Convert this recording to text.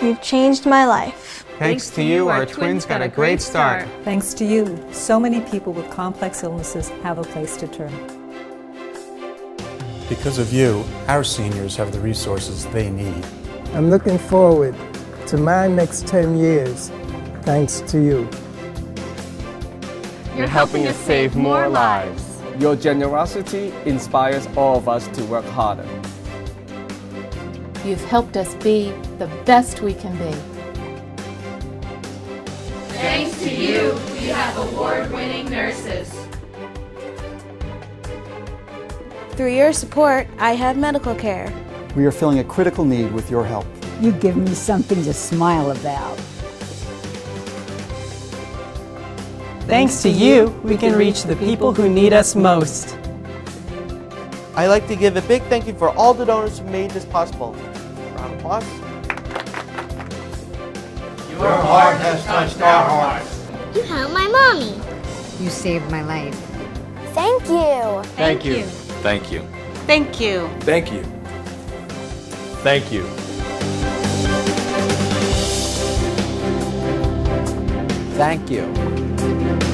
You've changed my life. Thanks to you, our twins got a great start. Thanks to you, so many people with complex illnesses have a place to turn. Because of you, our seniors have the resources they need. I'm looking forward to my next 10 years, thanks to you. You're helping us save more lives. Your generosity inspires all of us to work harder. You've helped us be the best we can be. Thanks to you, we have award-winning nurses. Through your support, I have medical care. We are filling a critical need with your help. You give me something to smile about. Thanks to you, we can reach the people who need us most. I'd like to give a big thank you for all the donors who made this possible. Round of applause. Your heart has touched our hearts. You helped my mommy. You saved my life. Thank you. Thank you. Thank you. Thank you. Thank you. Thank you. Thank you.